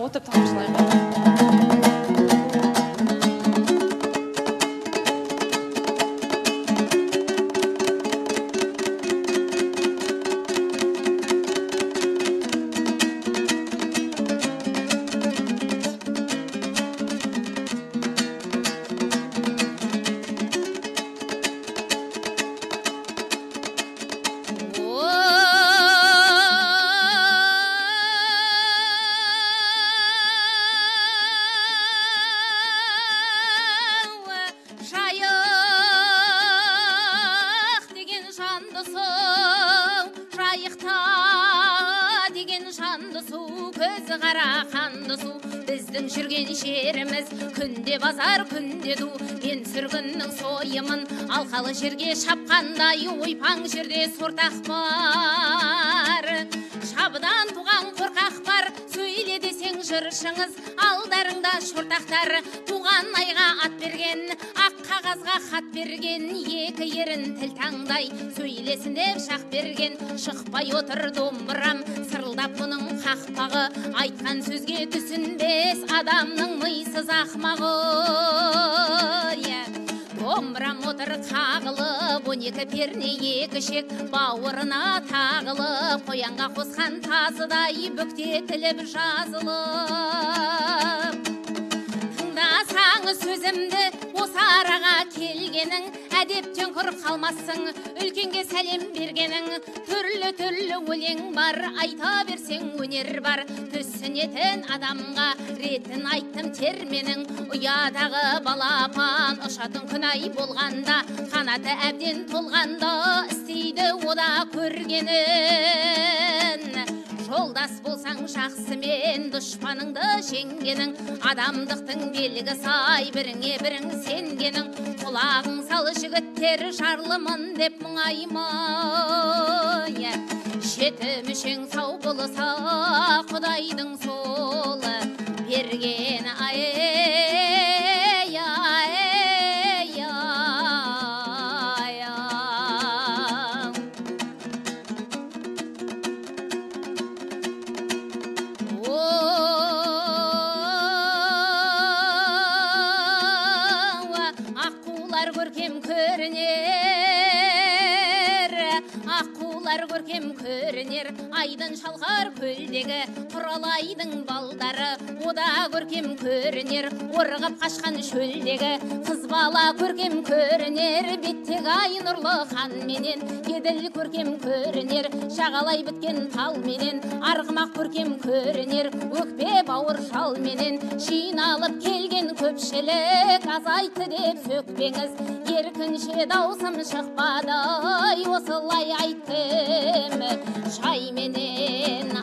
отырып Су жайықта деген жанды су көзі қара қанды су біздің жүрген жеріміз күнде базар күнде ду мен сүргіннің сойымын алқалы жерге шапқандай ойпаң жерде сортақ бар десең жыршыңыз алдарыңда шортақтар туған айға ат берген ақ қағазға хат берген екі ерін тіл таңдай сөйлесін деп шақ берген. Шықпай отыр домбырам сырылдап мұның қақпағы. Айтқан сөзге түсінбес адамның мисыз ақмағы. Иә домбырам отыр қағылып он екі перне екі шек бауырына тағылып қоянға қосқан тазыдай бүктетіліп жазылып. Тыңдасаң сөзімді келгенің әдептен құр қалмассың. Үлкенге сәлем бергенің түрлі түрлі өлең бар. Айта берсең өнер бар. Түсінетін адамға ретін айттым терменің. Ұядағы балапан ұшатын күн ай болғанда қанаты әбден толғанда істейді ода көргенін жолдас болсаң жақсымен дұшпаныңды жеңгенің адамдықтың белгі сай біріңе бірің сенгенің. Құлағың сал жігіттер жарлымын деп мұңаймай жеті мүшең сау болса құдайдың сол аққулар көркем көрінер аққулар көркем көрінер. Айдын шалқар көлдегі құралайдың балдары. Ода көркем көрінер орғып қашқан шөлдегі. Қыз бала көркем көрінер беттегі ай нұрлы ханменен. Еділ көркем көрінер жағалай біткен талменен. Арғымақ көркем көрінер өкпе бауыр шалменен. Жиналып келген көпшілік азайтты деп сөкпеңіз. Еркінше даусым шықпады ай осылай айттым шайменен ай